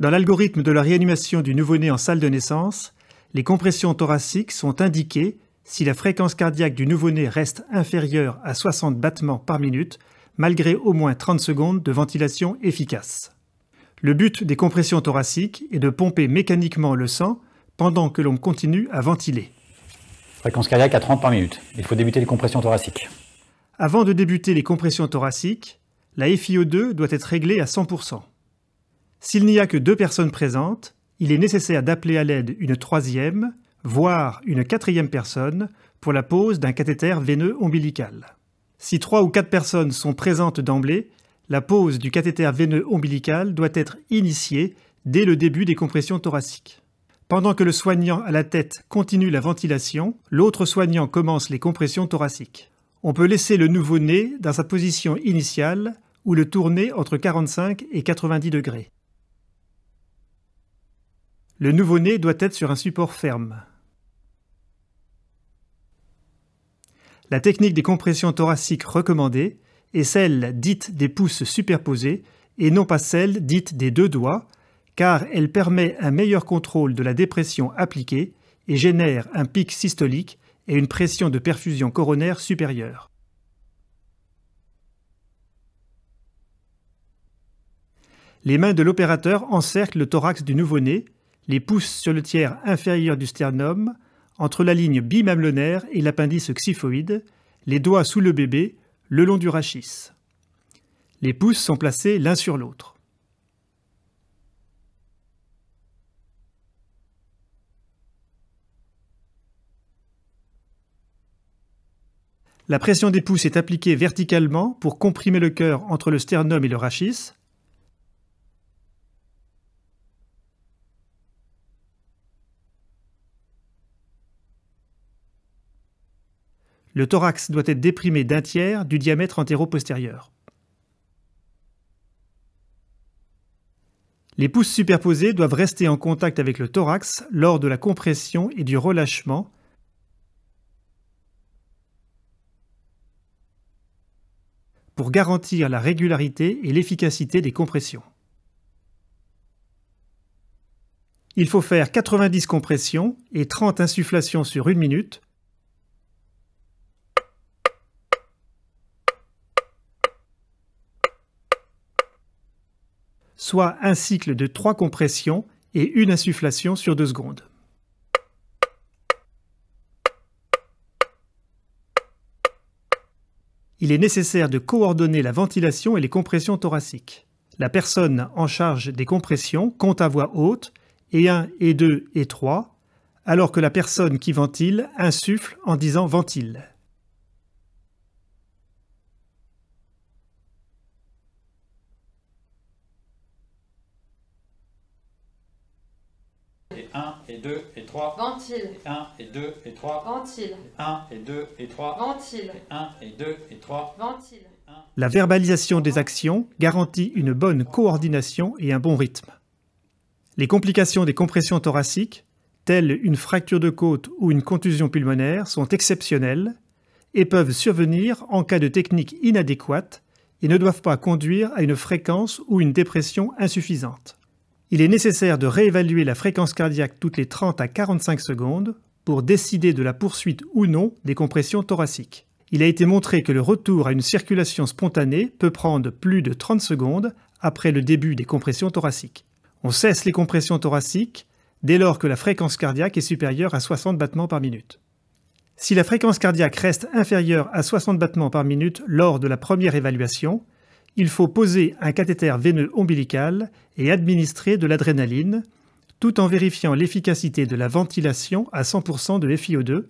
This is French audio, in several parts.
Dans l'algorithme de la réanimation du nouveau-né en salle de naissance, les compressions thoraciques sont indiquées si la fréquence cardiaque du nouveau-né reste inférieure à 60 battements par minute, malgré au moins 30 secondes de ventilation efficace. Le but des compressions thoraciques est de pomper mécaniquement le sang pendant que l'on continue à ventiler. Fréquence cardiaque à 30 par minute. Il faut débuter les compressions thoraciques. Avant de débuter les compressions thoraciques, la FiO2 doit être réglée à 100%. S'il n'y a que deux personnes présentes, il est nécessaire d'appeler à l'aide une troisième, voire une quatrième personne, pour la pose d'un cathéter veineux ombilical. Si trois ou quatre personnes sont présentes d'emblée, la pose du cathéter veineux ombilical doit être initiée dès le début des compressions thoraciques. Pendant que le soignant à la tête continue la ventilation, l'autre soignant commence les compressions thoraciques. On peut laisser le nouveau-né dans sa position initiale ou le tourner entre 45 et 90 degrés. Le nouveau-né doit être sur un support ferme. La technique des compressions thoraciques recommandée est celle dite des pouces superposés et non pas celle dite des deux doigts, car elle permet un meilleur contrôle de la dépression appliquée et génère un pic systolique et une pression de perfusion coronaire supérieure. Les mains de l'opérateur encerclent le thorax du nouveau-né les pouces sur le tiers inférieur du sternum, entre la ligne bimamelonnaire et l'appendice xyphoïde, les doigts sous le bébé, le long du rachis. Les pouces sont placés l'un sur l'autre. La pression des pouces est appliquée verticalement pour comprimer le cœur entre le sternum et le rachis, Le thorax doit être déprimé d'un tiers du diamètre antéro-postérieur. Les pouces superposés doivent rester en contact avec le thorax lors de la compression et du relâchement pour garantir la régularité et l'efficacité des compressions. Il faut faire 90 compressions et 30 insufflations sur une minute soit un cycle de trois compressions et une insufflation sur deux secondes. Il est nécessaire de coordonner la ventilation et les compressions thoraciques. La personne en charge des compressions compte à voix haute et 1 et 2 et 3, alors que la personne qui ventile insuffle en disant ventile. 1 et 2 et 3. Ventile. Et 1 et 2 et 3. Ventile. 1 et 2 et 3. Ventile. Et 1 et 2 et 3. Ventile. La verbalisation des actions garantit une bonne coordination et un bon rythme. Les complications des compressions thoraciques, telles une fracture de côte ou une contusion pulmonaire, sont exceptionnelles et peuvent survenir en cas de technique inadéquate et ne doivent pas conduire à une fréquence ou une dépression insuffisante. Il est nécessaire de réévaluer la fréquence cardiaque toutes les 30 à 45 secondes pour décider de la poursuite ou non des compressions thoraciques. Il a été montré que le retour à une circulation spontanée peut prendre plus de 30 secondes après le début des compressions thoraciques. On cesse les compressions thoraciques dès lors que la fréquence cardiaque est supérieure à 60 battements par minute. Si la fréquence cardiaque reste inférieure à 60 battements par minute lors de la première évaluation, il faut poser un cathéter veineux ombilical et administrer de l'adrénaline, tout en vérifiant l'efficacité de la ventilation à 100% de FiO2,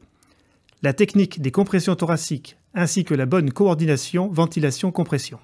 la technique des compressions thoraciques ainsi que la bonne coordination ventilation-compression.